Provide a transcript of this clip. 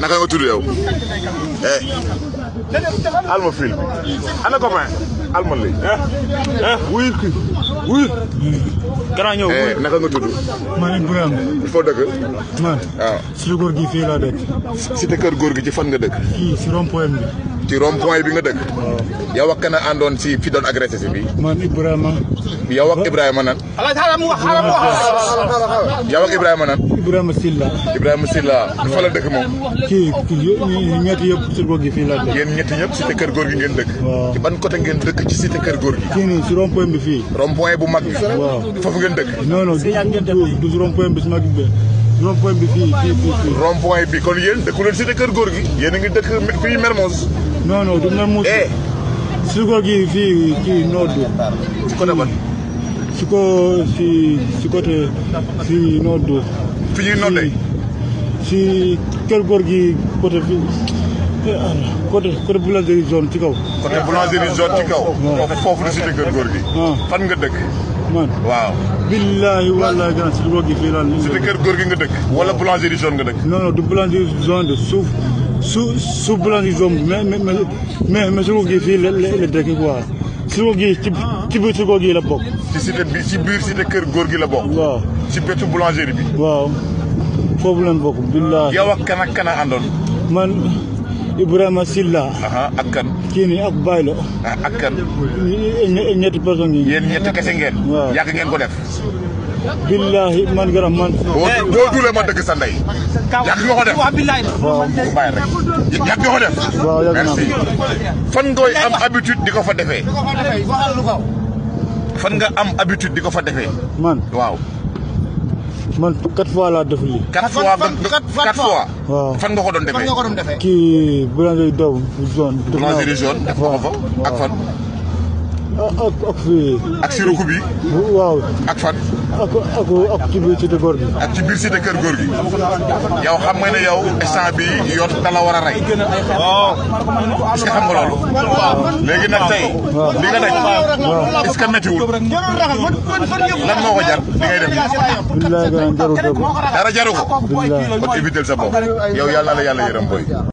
naka nga tudd yow. eh. alma fil bi. ana ko may alma lay. wuyu kii wuyu. gannaaw ñëw eh naka nga tudd. Malick Birame. foo dëkk. man. waaw si góor gi fii laa dëkk. si te kër góor gi ci fan nga dëkk. fii si rond point bi. ci rond point bi nga dëkk. yow ak kan a àndoon si fi doon agressé si bi. man Ibrahima. yow ak Ibrahima nan. ala taala mu wax xaaral mu wax. yow ak Ibrahima nan. Ibrahima Silla. Ibrahima Silla fa la dëkk moom. kii kii ñetti yëpp si góor gi fii la dëkk. yéen ñetti ñëpp cité kër góor gi ngeen dëkk. waaw ci ban côté ngeen dëkk ci cité kër góor gi. kii nii si rond point bi fii. rond point bu mag bi. waaw foofu ngeen dëkk. non non du du rond point bi si mag bi. rond point bi fii fii fii. rond point bi kon yéen dëkku leen cité kër góor gi. yéen a ngi dëkk fii Mermoz. non non du Mermoz. Eh. si góor gi fii kii Nord. ci côté ban. si ko si si côté si noddu. fi ñuy noddee. si kër góor gi côté fi côté côté boulangerie zone ci kaw. côté boulangerie zone ci kaw. foofu di si kër góor gi. Ah. fan nga dëkk. man waaw. billahi wallahi gannaaw si góor gi fii laa. si kër góor gi nga dëkk. wala boulangerie zone nga dëkk. non non du boulangerie zone de suuf. su su boulangerie zone mais mais mais mais su góor gi fii la la dëkk quoi. suko gi ci ci biir suko gi la bokk. ci cité bi ci biir cité kër góor gi la bokk. waaw ci bëtu boulangerie bi. waaw foofu lañ bokk. billahi yow ak kan ak kan a àndoon. man Ibrahima Silla. ak kan. kii nii ak Baylo. ak kan. ñetti personnes yi. yéen ñetti kese ngeen. waaw yàgg ngeen ko def. billahi man gërëm man. boo boo duulee ma dëgg sa ndey. yàgg nga ko def waaw bàyyi rek yàgg nga ko def. waaw yàgg naa merci fan ngay am habitude di ko fa defee. fan nga am habitude di ko fa defee. man waaw. man quatre fois laa def lii. quatre fois ba quatre fois. waaw fan nga ko doon defee fan nga ko doon defee. kii boulangerie Daw zone. boulangerie zone def ko fa ak fan. Ah, ak ak fii. ak siruku bi. waaw ak fan. ak ak ak ci biir cité góor gi. ak ci biir cité kër góor gi. yow xam nga ne yow instant bi yoon da la war a rey. waaw. est-ce que xam nga loolu. léegi nag tey. li nga daj. est-ce que méttiwul. lan moo ko jar li ngay def. pour kat sa moo ko ragal dara jaru ko kon éviter sa bopp yow yàlla la yàlla yërëm boy